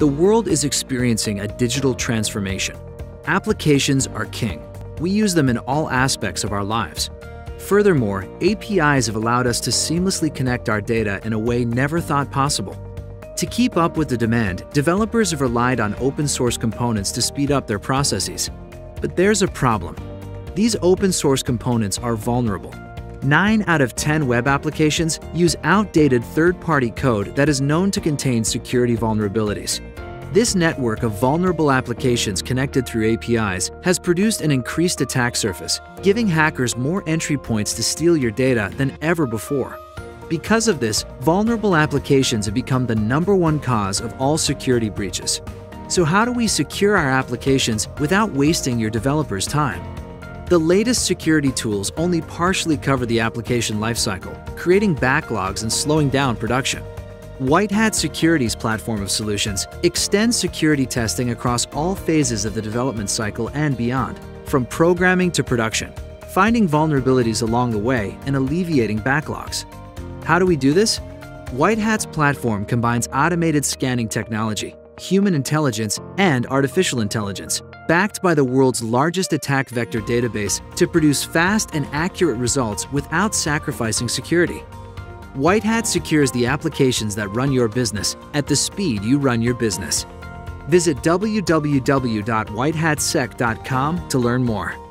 The world is experiencing a digital transformation. Applications are king. We use them in all aspects of our lives. Furthermore, APIs have allowed us to seamlessly connect our data in a way never thought possible. To keep up with the demand, developers have relied on open source components to speed up their processes. But there's a problem. These open source components are vulnerable. 9 out of 10 web applications use outdated third-party code that is known to contain security vulnerabilities. This network of vulnerable applications connected through APIs has produced an increased attack surface, giving hackers more entry points to steal your data than ever before. Because of this, vulnerable applications have become the number one cause of all security breaches. So how do we secure our applications without wasting your developers' time? The latest security tools only partially cover the application lifecycle, creating backlogs and slowing down production. WhiteHat Security's platform of solutions extends security testing across all phases of the development cycle and beyond, from programming to production, finding vulnerabilities along the way and alleviating backlogs. How do we do this? WhiteHat's platform combines automated scanning technology, human intelligence, and artificial intelligence, backed by the world's largest attack vector database to produce fast and accurate results without sacrificing security. WhiteHat secures the applications that run your business at the speed you run your business. Visit www.whitehatsec.com to learn more.